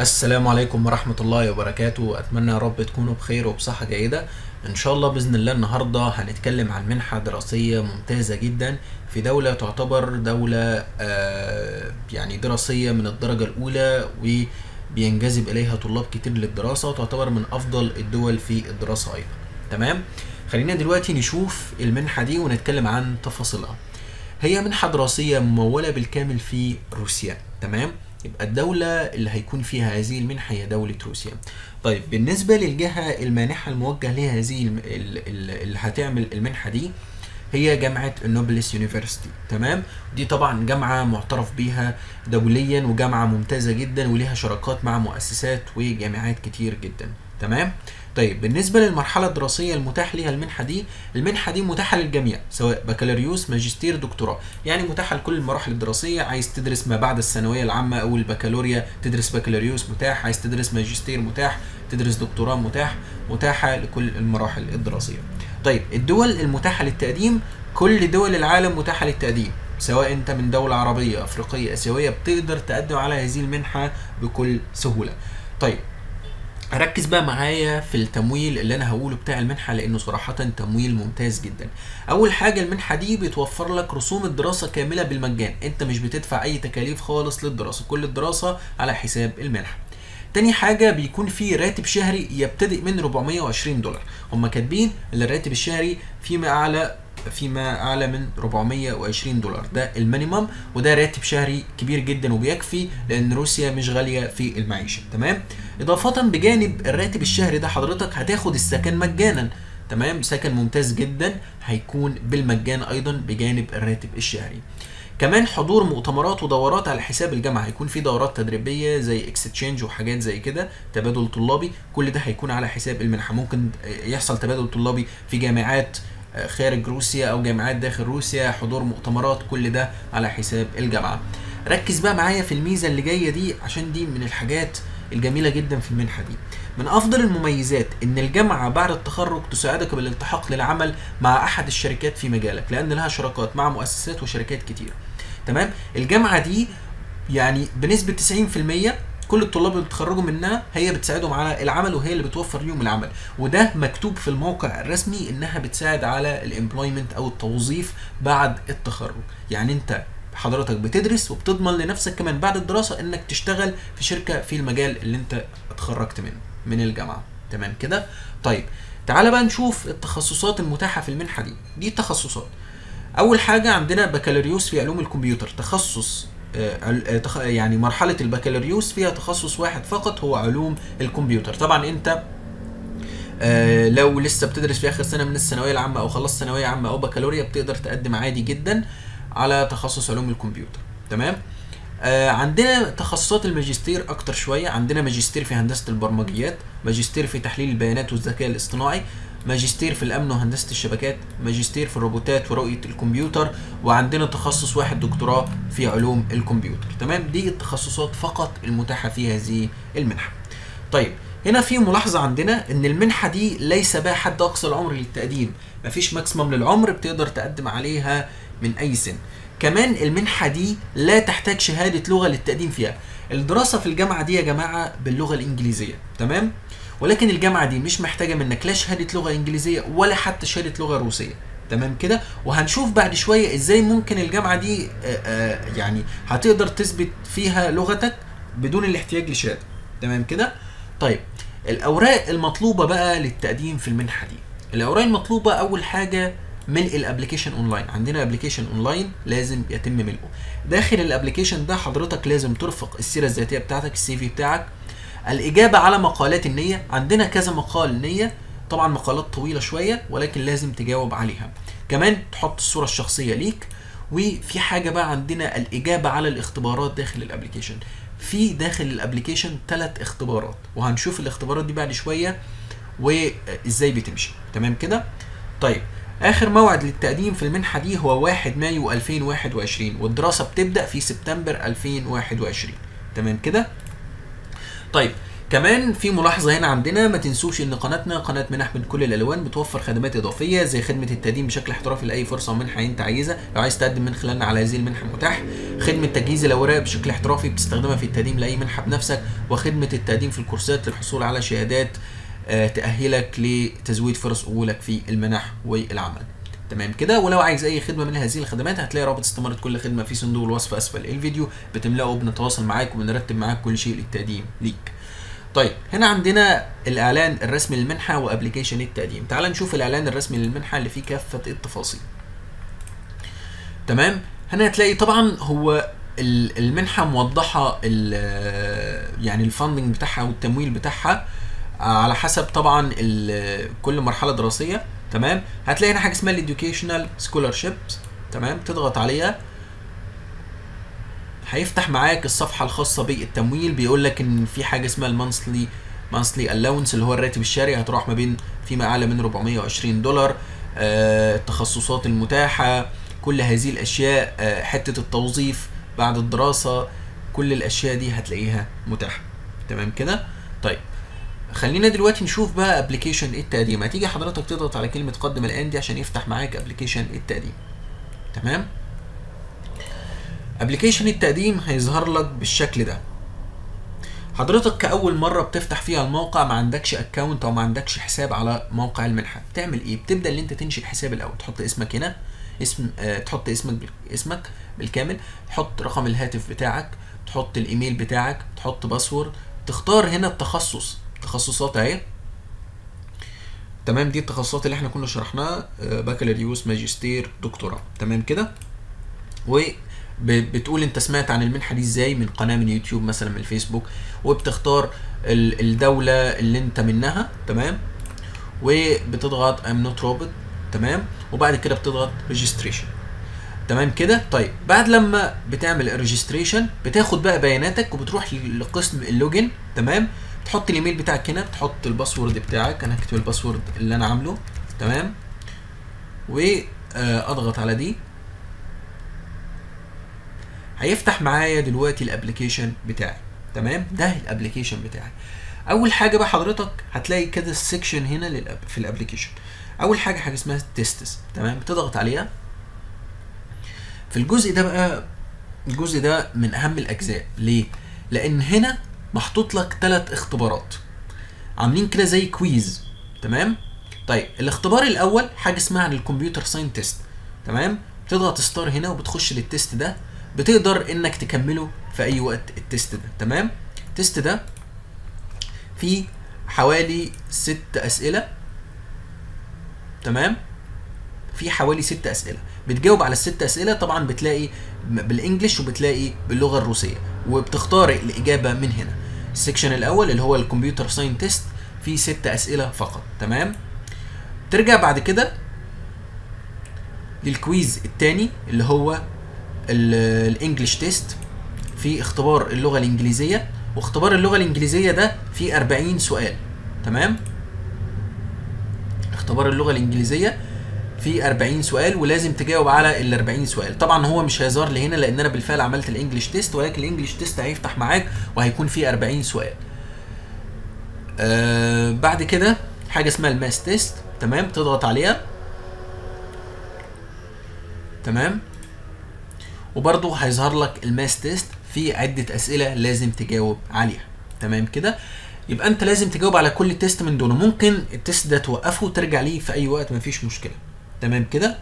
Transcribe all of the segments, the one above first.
السلام عليكم ورحمة الله وبركاته. أتمنى يا رب تكونوا بخير وبصحة جيدة. إن شاء الله بإذن الله النهاردة هنتكلم عن منحة دراسية ممتازة جدا في دولة تعتبر دولة آه، يعني دراسية من الدرجة الأولى وبينجذب إليها طلاب كتير للدراسة وتعتبر من أفضل الدول في الدراسة أيضا. تمام؟ خلينا دلوقتي نشوف المنحة دي ونتكلم عن تفاصيلها. هي منحة دراسية ممولة بالكامل في روسيا. تمام؟ يبقى الدولة اللي هيكون فيها هذه المنحة هي دولة روسيا. طيب بالنسبة للجهة المانحة الموجه لها هذه اللي هتعمل المنحة دي هي جامعة Innopolis University تمام؟ دي طبعا جامعة معترف بيها دوليا وجامعة ممتازة جدا وليها شراكات مع مؤسسات وجامعات كتير جدا تمام؟ طيب بالنسبة للمرحلة الدراسية المتاح ليها المنحة دي المنحة دي متاحة للجميع سواء بكالوريوس ماجستير دكتوراه. يعني متاحة لكل المراحل الدراسية عايز تدرس ما بعد الثانوية العامة أو البكالوريا تدرس بكالوريوس متاح عايز تدرس ماجستير متاح تدرس دكتوراه متاح متاحة لكل المراحل الدراسية. طيب الدول المتاحة للتقديم كل دول العالم متاحة للتقديم سواء انت من دولة عربية افريقية آسيوية بتقدر تقدم على هذه المنحة بكل سهولة. طيب ركز بقى معايا في التمويل اللي أنا هقوله بتاع المنحة لأنه صراحة تمويل ممتاز جدا. أول حاجة المنحة دي بتوفر لك رسوم الدراسة كاملة بالمجان أنت مش بتدفع أي تكاليف خالص للدراسة كل الدراسة على حساب المنحة. تاني حاجة بيكون في راتب شهري يبتدئ من 420 دولار. هم كاتبين إن الراتب الشهري فيما اعلى فيما أعلى من 420 دولار. ده المينيمم وده راتب شهري كبير جدا وبيكفي لأن روسيا مش غالية في المعيشة. تمام؟ إضافة بجانب الراتب الشهري ده حضرتك هتاخد السكن مجانا. تمام؟ سكن ممتاز جدا هيكون بالمجان أيضا بجانب الراتب الشهري. كمان حضور مؤتمرات ودورات على حساب الجامعة. هيكون في دورات تدريبية زي اكستشينج وحاجات زي كده تبادل طلابي. كل ده هيكون على حساب المنحة. ممكن يحصل تبادل طلابي في جامعات خارج روسيا أو جامعات داخل روسيا. حضور مؤتمرات كل ده على حساب الجامعة. ركز بقى معايا في الميزة اللي جاية دي عشان دي من الحاجات الجميلة جدا في المنحة دي. من أفضل المميزات إن الجامعة بعد التخرج تساعدك بالالتحاق للعمل مع أحد الشركات في مجالك لأن لها شراكات مع مؤسسات وشركات كتير. تمام؟ الجامعة دي يعني بنسبة 90% كل الطلاب اللي بيتخرجوا منها هي بتساعدهم على العمل وهي اللي بتوفر لهم العمل. وده مكتوب في الموقع الرسمي إنها بتساعد على الامبلويمنت أو التوظيف بعد التخرج. يعني أنت حضرتك بتدرس وبتضمن لنفسك كمان بعد الدراسة إنك تشتغل في شركة في المجال اللي أنت اتخرجت منه من الجامعة. تمام كده؟ طيب تعالى بقى نشوف التخصصات المتاحة في المنحة دي. دي التخصصات أول حاجة عندنا بكالوريوس في علوم الكمبيوتر. تخصص آه، آه، تخ- يعني مرحلة البكالوريوس فيها تخصص واحد فقط هو علوم الكمبيوتر. طبعا أنت آه، لو لسه بتدرس في آخر سنة من الثانوية العامة أو خلصت ثانوية عامة أو بكالوريا بتقدر تقدم عادي جدا على تخصص علوم الكمبيوتر. تمام؟ آه عندنا تخصصات الماجستير أكتر شوية. عندنا ماجستير في هندسة البرمجيات ماجستير في تحليل البيانات والذكاء الاصطناعي ماجستير في الأمن وهندسة الشبكات ماجستير في الروبوتات ورؤية الكمبيوتر وعندنا تخصص واحد دكتوراه في علوم الكمبيوتر. تمام؟ دي التخصصات فقط المتاحة في هذه المنحة. طيب هنا في ملاحظة عندنا إن المنحة دي ليس بها حد أقصى العمر للتقديم. مفيش ماكسيمم للعمر بتقدر تقدم عليها من أي سن. كمان المنحة دي لا تحتاج شهادة لغة للتقديم فيها. الدراسة في الجامعة دي يا جماعة باللغة الإنجليزية. تمام؟ ولكن الجامعة دي مش محتاجة منك لا شهادة لغة إنجليزية ولا حتى شهادة لغة روسية. تمام كده؟ وهنشوف بعد شوية إزاي ممكن الجامعة دي آه، آه، يعني هتقدر تثبت فيها لغتك بدون الاحتياج لشهادة. تمام كده؟ طيب الأوراق المطلوبة بقى للتقديم في المنحة دي. الأوراق المطلوبة أول حاجة ملء ال application online عندنا application online لازم يتم ملئه داخل ال application ده حضرتك لازم ترفق السيرة الذاتية بتاعتك ال CV بتاعك الإجابة على مقالات النية عندنا كذا مقال نية طبعا مقالات طويلة شوية ولكن لازم تجاوب عليها. كمان تحط الصورة الشخصية ليك وفي حاجة بقى عندنا الإجابة على الاختبارات داخل ال application في داخل الابلكيشن ثلاث اختبارات وهنشوف الاختبارات دي بعد شوية وإزاي بتمشي. تمام كده؟ طيب آخر موعد للتقديم في المنحة دي هو 1 مايو 2021 والدراسة بتبدأ في سبتمبر 2021 تمام كده؟ طيب كمان في ملاحظة هنا عندنا ما تنسوش إن قناتنا قناة منح من كل الألوان بتوفر خدمات إضافية زي خدمة التقديم بشكل احترافي لأي فرصة ومنحة أنت عايزها. لو عايز تقدم من خلالنا على هذه المنحة متاح خدمة تجهيز الأوراق بشكل احترافي بتستخدمها في التقديم لأي منحة بنفسك وخدمة التقديم في الكورسات للحصول على شهادات آه، تأهلك لتزويد فرص قبولك في المنح والعمل. تمام كده. ولو عايز أي خدمة من هذه الخدمات هتلاقي رابط استمارة كل خدمة في صندوق الوصف أسفل الفيديو. بتملأه وبنتواصل معاك وبنرتب معاك كل شيء للتقديم ليك. طيب هنا عندنا الإعلان الرسمي للمنحة وابلكيشن التقديم. تعال نشوف الإعلان الرسمي للمنحة اللي فيه كافة التفاصيل. تمام؟ هنا هتلاقي طبعا هو ال- المنحة موضحة يعني ال funding بتاعها والتمويل بتاعها. على حسب طبعا كل مرحلة دراسية. تمام؟ هتلاقي هنا حاجة اسمها ال educational scholarships تمام؟ تضغط عليها. هيفتح معاك الصفحة الخاصة بالتمويل بيقول لك إن في حاجة اسمها ال monthly monthly allowance اللي هو الراتب الشهري هتروح ما بين فيما أعلى من 420 دولار. آه، التخصصات المتاحة كل هذه الأشياء آه، حتة التوظيف بعد الدراسة كل الأشياء دي هتلاقيها متاحة. تمام كده؟ طيب. خلينا دلوقتي نشوف بقى application التقديم. هتيجي حضرتك تضغط على كلمة قدم الآن دي عشان يفتح معاك application التقديم. تمام؟ application التقديم هيظهر لك بالشكل ده. حضرتك كأول مرة بتفتح فيها الموقع ما عندكش account أو ما عندكش حساب على موقع المنحة. بتعمل إيه؟ بتبدأ إن أنت تنشئ الحساب الأول. تحط اسمك هنا اسم آه تحط اسمك بال- اسمك بالكامل. تحط رقم الهاتف بتاعك تحط الإيميل بتاعك تحط باسورد تختار هنا التخصص. تخصصات اهي. تمام دي التخصصات اللي إحنا كنا شرحناها آه، بكالوريوس ماجستير دكتوراه. تمام كده؟ وبتقول انت سمعت عن المنحة دي إزاي؟ من قناة من يوتيوب مثلا من الفيسبوك. وبتختار ال- الدولة اللي انت منها. تمام؟ وبتضغط I'm not robot تمام؟ وبعد كده بتضغط registration تمام كده؟ طيب بعد لما بتعمل ال registration بتاخد بقى بياناتك وبتروح لقسم ال login تمام؟ تحط الإيميل بتاعك هنا تحط ال password بتاعك أنا هكتب ال password اللي أنا عامله تمام؟ واضغط على دي. هيفتح معايا دلوقتي ال application بتاعي تمام؟ ده ال application بتاعي. أول حاجة بقى حضرتك هتلاقي كده ال section هنا للأب في ال application. أول حاجة حاجة اسمها tests تمام؟ بتضغط عليها. في الجزء ده بقى الجزء ده من أهم الأجزاء. ليه؟ لأن هنا محطوط لك ثلاث اختبارات. عاملين كده زي quiz تمام؟ طيب الاختبار الأول حاجة اسمها عن ال computer science test. تمام؟ بتضغط start هنا وبتخش لل test ده. بتقدر إنك تكمله في أي وقت ال test ده. تمام؟ ال test ده فيه حوالي ست أسئلة. تمام؟ في حوالي ست أسئلة. بتجاوب على الست أسئلة طبعا بتلاقي بال English وبتلاقي باللغة الروسية وبتختار الإجابة من هنا. ال section الأول اللي هو ال computer science test فيه ست أسئلة فقط تمام؟ ترجع بعد كده لل quiz الثاني اللي هو ال English test. في اختبار اللغة الإنجليزية واختبار اللغة الإنجليزية ده فيه 40 سؤال تمام؟ اختبار اللغة الإنجليزية في 40 سؤال ولازم تجاوب على ال 40 سؤال. طبعا هو مش هيظهر لي هنا لأن أنا بالفعل عملت ال English test ولكن ال English test هيفتح معاك وهيكون فيه 40 سؤال. آه بعد كده حاجة اسمها ال math test تمام؟ تضغط عليها. تمام؟ وبرضه هيظهر لك ال math test في عدة أسئلة لازم تجاوب عليها. تمام كده؟ يبقى أنت لازم تجاوب على كل test من دول. ممكن ال test ده توقفه وترجع ليه في أي وقت مفيش مشكلة. تمام كده؟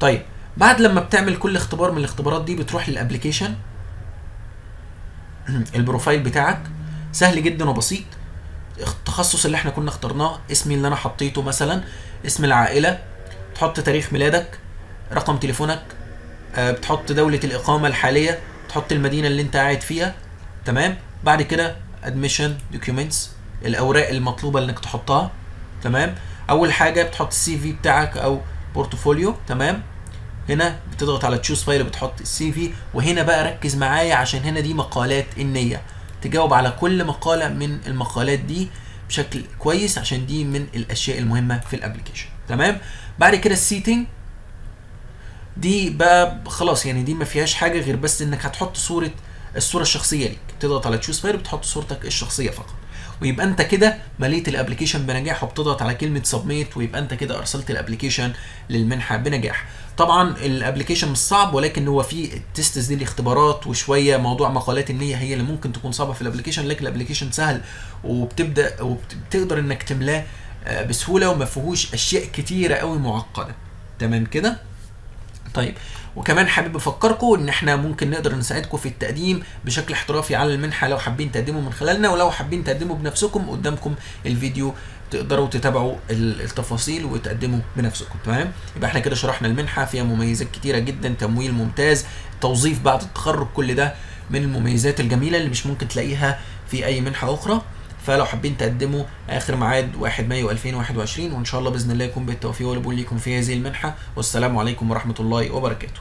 طيب بعد لما بتعمل كل اختبار من الاختبارات دي بتروح لل application ال profile بتاعك سهل جدا وبسيط. التخصص اللي إحنا كنا اخترناه اسمي اللي أنا حطيته مثلا اسم العائلة تحط تاريخ ميلادك رقم تليفونك آه، بتحط دولة الإقامة الحالية تحط المدينة اللي أنت قاعد فيها تمام؟ بعد كده admission documents الأوراق المطلوبة إنك تحطها تمام؟ أول حاجة بتحط ال CV بتاعك أو portfolio تمام؟ هنا بتضغط على choose file وبتحط ال CV وهنا بقى ركز معايا عشان هنا دي مقالات النية. تجاوب على كل مقالة من المقالات دي بشكل كويس عشان دي من الأشياء المهمة في ال application تمام؟ بعد كده ال setting دي بقى خلاص يعني دي ما فيهاش حاجة غير بس إنك هتحط صورة الصورة الشخصية ليك. تضغط على choose file بتحط صورتك الشخصية فقط. ويبقى انت كده مليت ال application بنجاح وبتضغط على كلمة submit ويبقى انت كده ارسلت ال application للمنحة بنجاح. طبعا ال application مش صعب ولكن هو فيه ال tests دي الاختبارات وشوية موضوع مقالات النية هي اللي ممكن تكون صعبة في ال application لكن ال application سهل وبتبدأ وبتقدر انك تملاه آه، بسهولة وما فيهوش أشياء كتيرة قوي معقدة. تمام كده؟ طيب وكمان حابب أفكركم إن إحنا ممكن نقدر نساعدكم في التقديم بشكل احترافي على المنحة. لو حابين تقدموا من خلالنا ولو حابين تقدموا بنفسكم قدامكم الفيديو تقدروا تتابعوا ال- التفاصيل وتقدموا بنفسكم. تمام؟ يبقى إحنا كده شرحنا المنحة فيها مميزات كتيرة جدا تمويل ممتاز توظيف بعد التخرج كل ده من المميزات الجميلة اللي مش ممكن تلاقيها في أي منحة أخرى. فلو حابين تقدموا آخر ميعاد 1 مايو 2021 وإن شاء الله بإذن الله يكون بالتوفيق والقبول ليكم في هذه المنحة. والسلام عليكم ورحمة الله وبركاته.